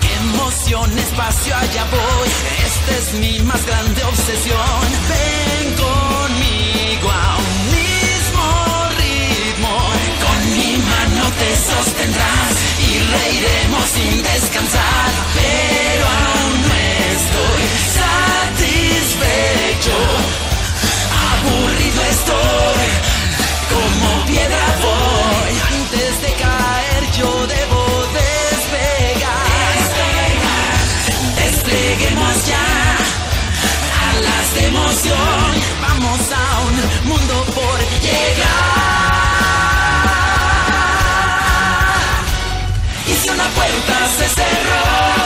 Qué emoción, espacio, allá voy. Esta es mi más grande obsesión. Vamos a un mundo por llegar. Y si una puerta se cerró.